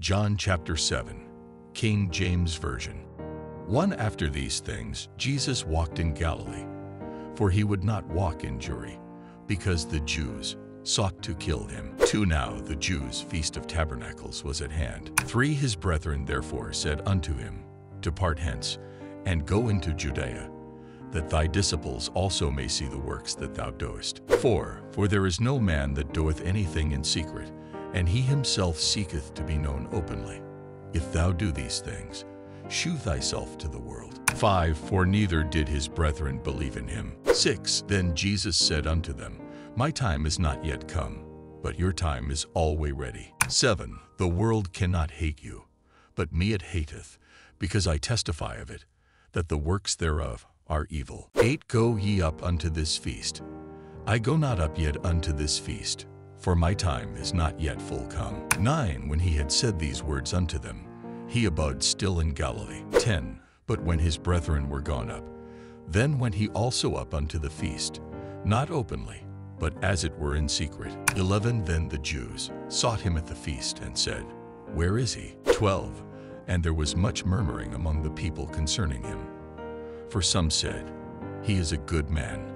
John chapter 7, King James Version. One after these things, Jesus walked in Galilee, for he would not walk in Jewry, because the Jews sought to kill him. Two now the Jews' feast of tabernacles was at hand. Three his brethren therefore said unto him, Depart hence, and go into Judea, that thy disciples also may see the works that thou doest. Four, for there is no man that doeth anything in secret, and he himself seeketh to be known openly. If thou do these things, shew thyself to the world. 5. For neither did his brethren believe in him. 6. Then Jesus said unto them, My time is not yet come, but your time is alway ready. 7. The world cannot hate you, but me it hateth, because I testify of it, that the works thereof are evil. 8. Go ye up unto this feast. I go not up yet unto this feast, for my time is not yet full come. 9. When he had said these words unto them, he abode still in Galilee. 10. But when his brethren were gone up, then went he also up unto the feast, not openly, but as it were in secret. 11. Then the Jews sought him at the feast, and said, Where is he? 12. And there was much murmuring among the people concerning him. For some said, He is a good man.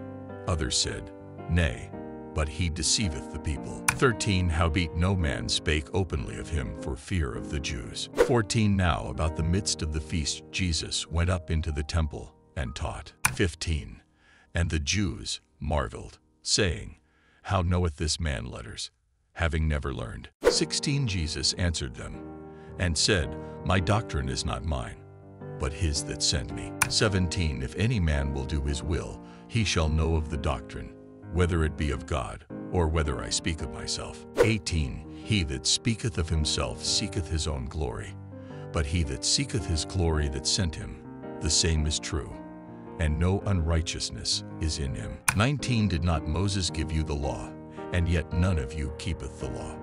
Others said, Nay, but he deceiveth the people. 13. Howbeit no man spake openly of him for fear of the Jews. 14. Now about the midst of the feast Jesus went up into the temple and taught. 15. And the Jews marveled, saying, How knoweth this man letters, having never learned? 16. Jesus answered them, and said, My doctrine is not mine, but his that sent me. 17. If any man will do his will, he shall know of the doctrine, whether it be of God, or whether I speak of myself. 18. He that speaketh of himself seeketh his own glory, but he that seeketh his glory that sent him, the same is true, and no unrighteousness is in him. 19. Did not Moses give you the law, and yet none of you keepeth the law?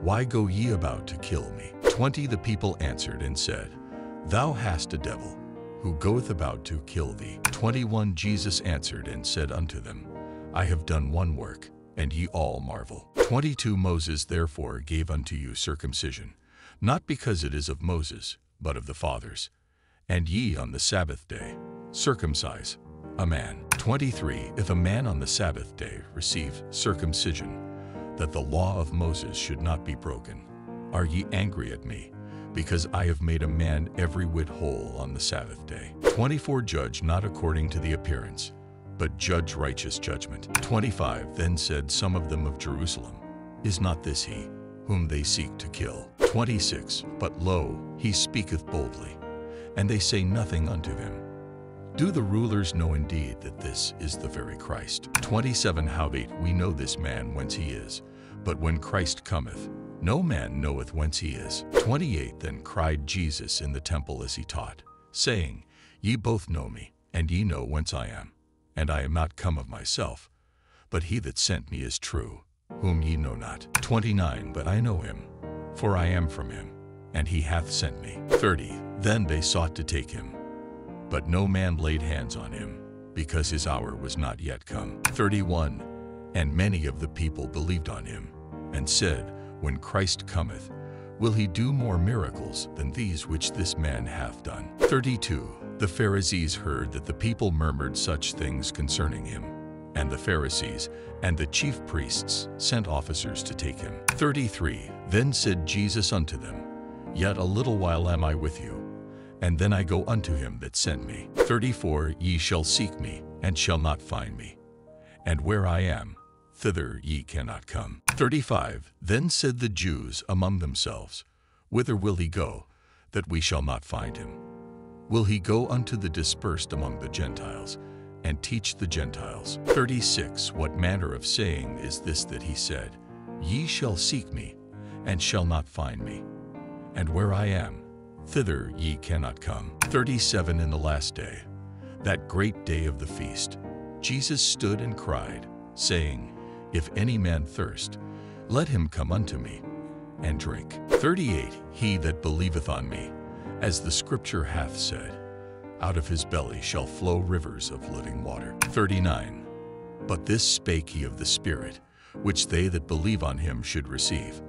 Why go ye about to kill me? 20. The people answered and said, Thou hast a devil, who goeth about to kill thee. 21. Jesus answered and said unto them, I have done one work, and ye all marvel. 22 Moses therefore gave unto you circumcision, not because it is of Moses, but of the fathers. And ye on the Sabbath day circumcise a man. 23 If a man on the Sabbath day receive circumcision, that the law of Moses should not be broken, are ye angry at me, because I have made a man every whit whole on the Sabbath day? 24 Judge not according to the appearance, but judge righteous judgment. 25 Then said some of them of Jerusalem, Is not this he, whom they seek to kill? 26 But lo, he speaketh boldly, and they say nothing unto him. Do the rulers know indeed that this is the very Christ? 27 Howbeit we know this man whence he is, but when Christ cometh, no man knoweth whence he is. 28 Then cried Jesus in the temple as he taught, saying, Ye both know me, and ye know whence I am and I am not come of myself, but he that sent me is true, whom ye know not. 29 But I know him, for I am from him, and he hath sent me. 30 Then they sought to take him, but no man laid hands on him, because his hour was not yet come. 31 And many of the people believed on him, and said, When Christ cometh, will he do more miracles than these which this man hath done? 32 the Pharisees heard that the people murmured such things concerning him. And the Pharisees and the chief priests sent officers to take him. 33. Then said Jesus unto them, Yet a little while am I with you, and then I go unto him that sent me. 34. Ye shall seek me, and shall not find me. And where I am, thither ye cannot come. 35. Then said the Jews among themselves, Whither will he go, that we shall not find him? Will he go unto the dispersed among the Gentiles, and teach the Gentiles. 36. What manner of saying is this that he said, Ye shall seek me, and shall not find me. And where I am, thither ye cannot come. 37. In the last day, that great day of the feast, Jesus stood and cried, saying, If any man thirst, let him come unto me, and drink. 38. He that believeth on me, as the scripture hath said, out of his belly shall flow rivers of living water. 39. But this spake he of the Spirit, which they that believe on him should receive.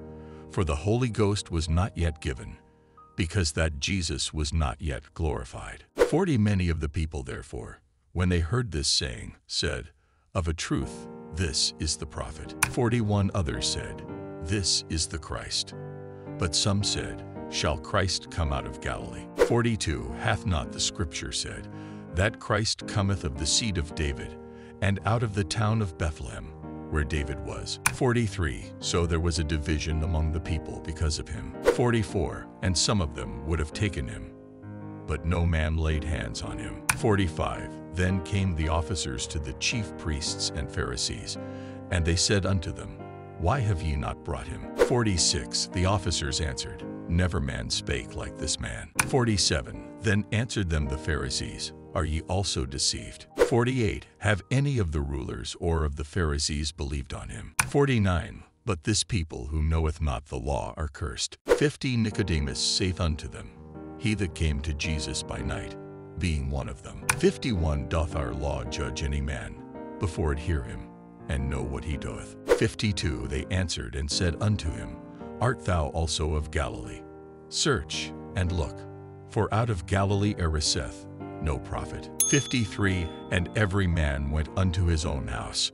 for the Holy Ghost was not yet given, because that Jesus was not yet glorified. Forty many of the people, therefore, when they heard this saying, said, Of a truth, this is the prophet. Forty-one others said, This is the Christ. But some said, Shall Christ come out of Galilee? Forty-two, hath not the Scripture said, That Christ cometh of the seed of David, and out of the town of Bethlehem, where David was. 43. So there was a division among the people because of him. 44. And some of them would have taken him, but no man laid hands on him. 45. Then came the officers to the chief priests and Pharisees, and they said unto them, Why have ye not brought him? 46. The officers answered, Never man spake like this man. 47. Then answered them the Pharisees, Are ye also deceived? 48. Have any of the rulers or of the Pharisees believed on him? 49. But this people who knoweth not the law are cursed. 50. Nicodemus saith unto them, He that came to Jesus by night, being one of them. 51. Doth our law judge any man before it hear him, and know what he doeth? 52. They answered and said unto him, Art thou also of Galilee? Search and look, for out of Galilee ariseth no prophet. 53 And every man went unto his own house.